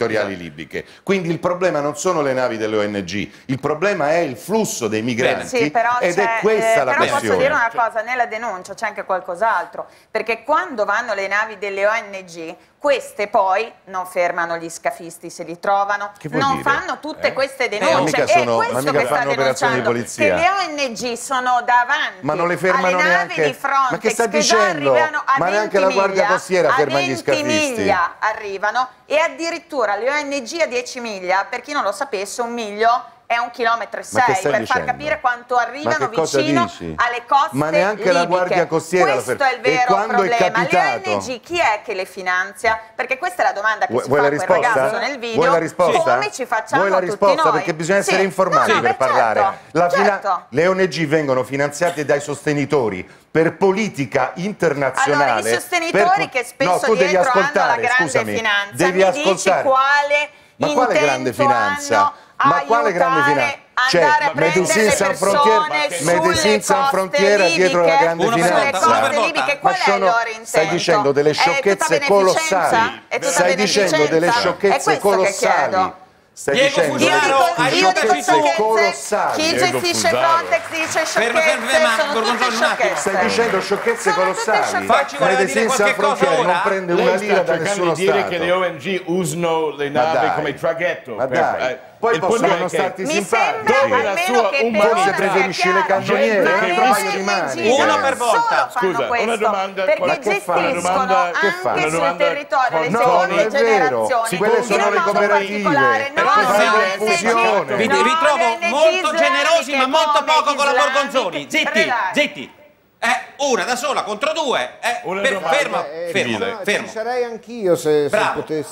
territoriali libiche. Quindi il problema non sono le navi delle ONG, il problema è il flusso dei migranti Sì, però ed è questa eh, la però posso questione. dire una cosa, nella denuncia c'è anche qualcos'altro, perché quando vanno le navi delle ONG, queste poi non fermano gli scafisti se li trovano, Che non dire? fanno tutte Eh? queste Ma denunce. mica sono- è ma questo mica che sta di denunciando, polizia. che le ONG sono davanti Ma non le fermano alle navi neanche- di Frontex ma che sta già dicendo? arrivano a Ma 20 neanche la Guardia Costiera a ferma gli 20 scafisti. miglia arrivano e addirittura le ONG a 10 miglia, per chi non lo sapesse, un miglio è un chilometro e sei, per far dicendo? capire quanto arrivano vicino dici? alle coste Ma neanche la libiche. Guardia Costiera la Questo è il vero problema. Le ONG chi è che le finanzia? Perché questa è la domanda che Vuoi- si fa la quel ragazzo nel video. Vuoi la risposta? Come ci facciamo Vuoi la risposta? noi? Perché bisogna essere Sì. informati No, no, per beh, parlare. certo, La certo. Le ONG vengono finanziate dai sostenitori per politica internazionale. Allora, i sostenitori per- che spesso no, dietro hanno la grande scusami, finanza, devi mi ascoltare. dici quale Ma quale grande finanza? hanno Ma quale grande a Cioè, Medicine Frontiere, sulle Medicine Sans coste Frontiere dietro la grande Una finanza. libiche, Ma sono- stai dicendo delle sciocchezze colossali. Stai dicendo delle sciocchezze colossali. Stai Diego dico aiutaci colossali. chi gestisce. Frontex dice sciocchezze, sono tutte sciocchezze. Stai dicendo sciocchezze colossali. Facci voleva dire qualche cosa Frontiere ora? non prende una Lei lira da nessuno di dire Stato. che le ONG usano le navi come traghetto. Ma per- dai. Poi possono starti Mi simpatici. sembra Dove la almeno sua che per umanità? Forse preferisci le le un paio di mani. per volta. Scusa, una domanda- perché ma che fa? Una gestiscono domanda- che fa? anche sul territorio le seconde non è vero. generazioni. Quelle sono le cooperative. particolare. Per confusione. Vi, no, vi trovo le ONG molto generosi ma molto poco con la Borgonzoni. Zitti, zitti. Eh, una da sola contro due. Eh, fermo, Eh, fermo, fermo. Ci sarei anch'io se, se potessi.